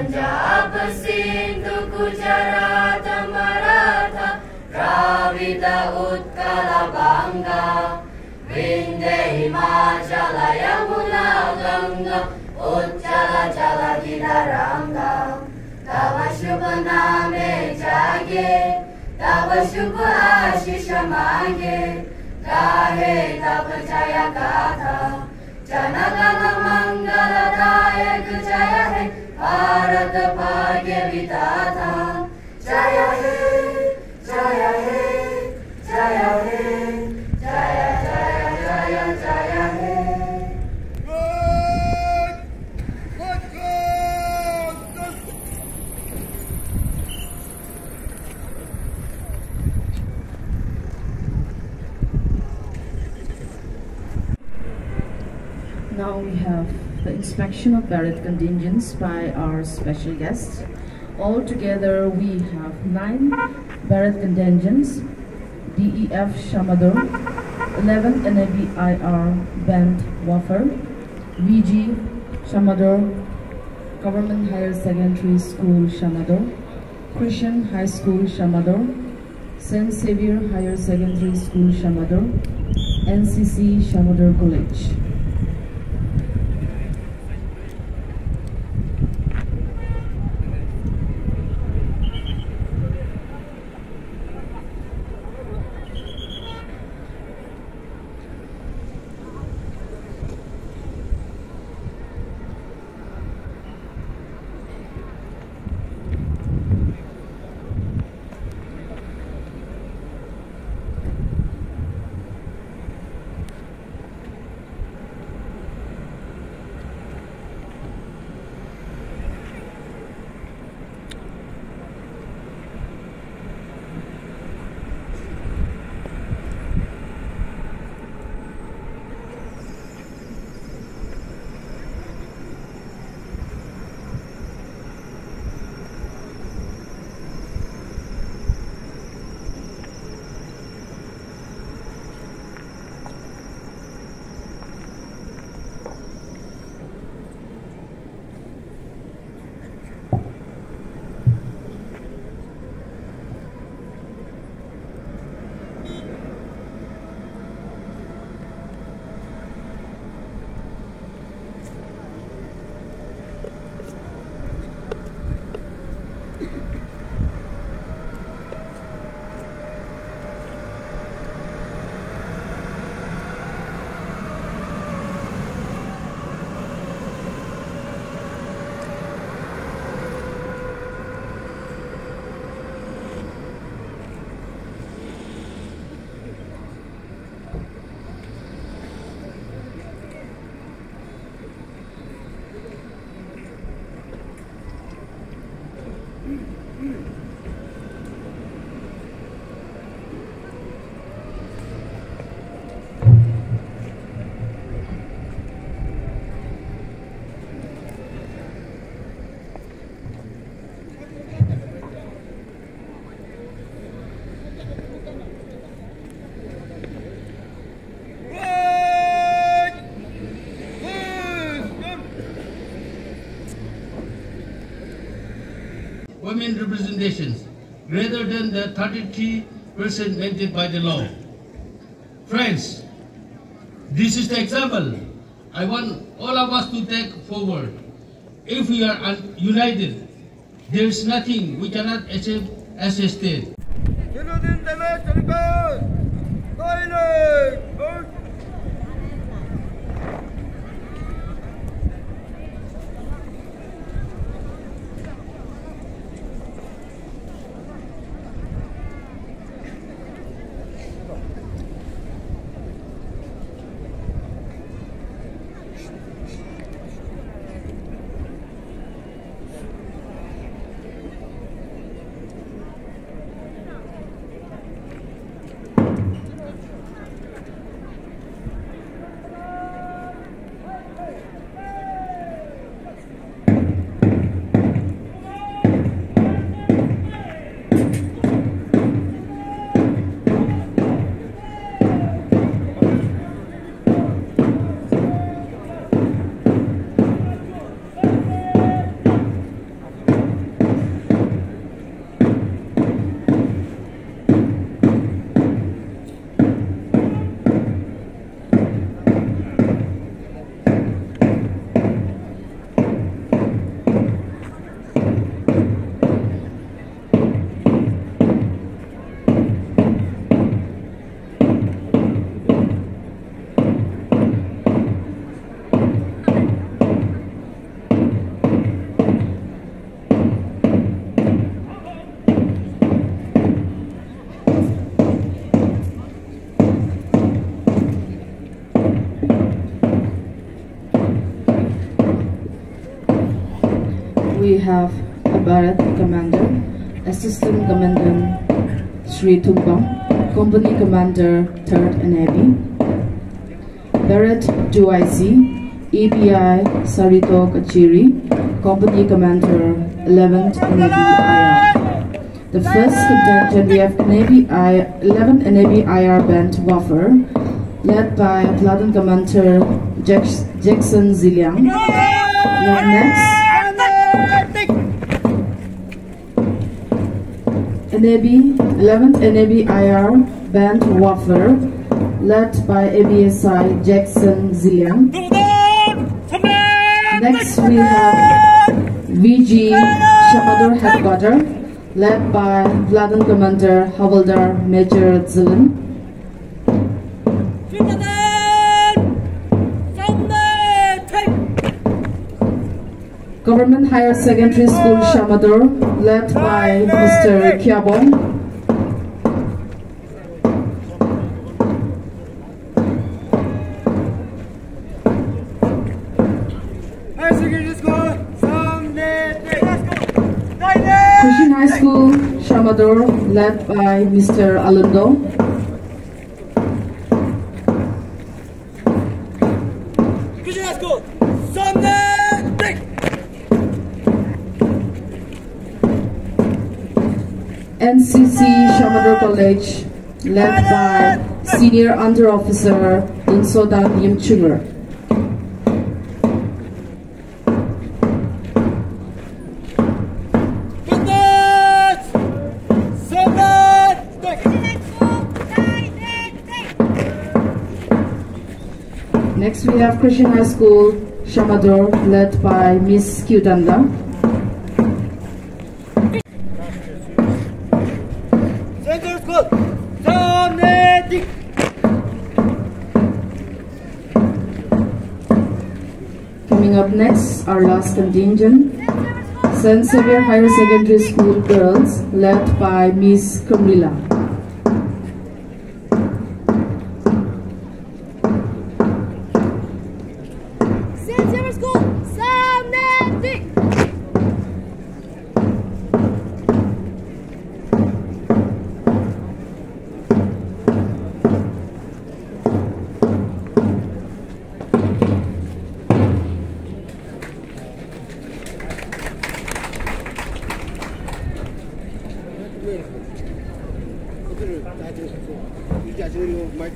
पंजाब सिंधु गुजरात मराठा, द्राविड उत्कल गंगा विंध्य हिमाचल यमुना गंगा उच्चल जलधि रंगा तव शुभ नामे जागे, तव शुभ आशीष मांगे। गाहे तब जय गाथा, जनगण मंगलदायक जय हे। भारत भाग्य विधाता जय हे जय हे जय हे जय जय जय जय हे Now we have the inspection of Barrett contingents by our special guests. Altogether, we have nine Barrett contingents, DEF Shamator, 11 NABIR Band Waffer, VG Shamator, Government Higher Secondary School Shamator, Christian High School Shamator, St. Xavier Higher Secondary School Shamator, NCC Shamator College. Mm-hmm. Women representations greater than the 33% mandated by the law. Friends, this is the example I want all of us to take forward. If we are united, there is nothing we cannot achieve as a state. We have a Bharat Commander, Assistant Commander Sri Tumpam, Company Commander 3rd Navy, Bharat 2IC, API Sarito Kachiri, Company Commander 11th Navy IR. The first contingent we have Navy I, 11th Navy IR Band Waffer, led by Platoon Commander Jackson Ziliang. Next NAB 11th NAB IR Band Waffer, led by ABSI Jackson Ziliang. Next we have VG Shamator Headquarter, led by Vladan Commander Havaldar Major Zilin. Government Higher Secondary School Shamator, led by Mr. Kiabong. Higher secondary school, Sunday, Christian High School Shamator, led by Mr. Alundo. NCC Shamator College, led by Senior Under Officer Insodan Yimchunger. Next we have Christian High School Shamator, led by Miss Kyudanda. Coming up next, our last contingent, St. Higher Secondary School Girls, led by Miss Kumrila. 유지 아시는 마이크.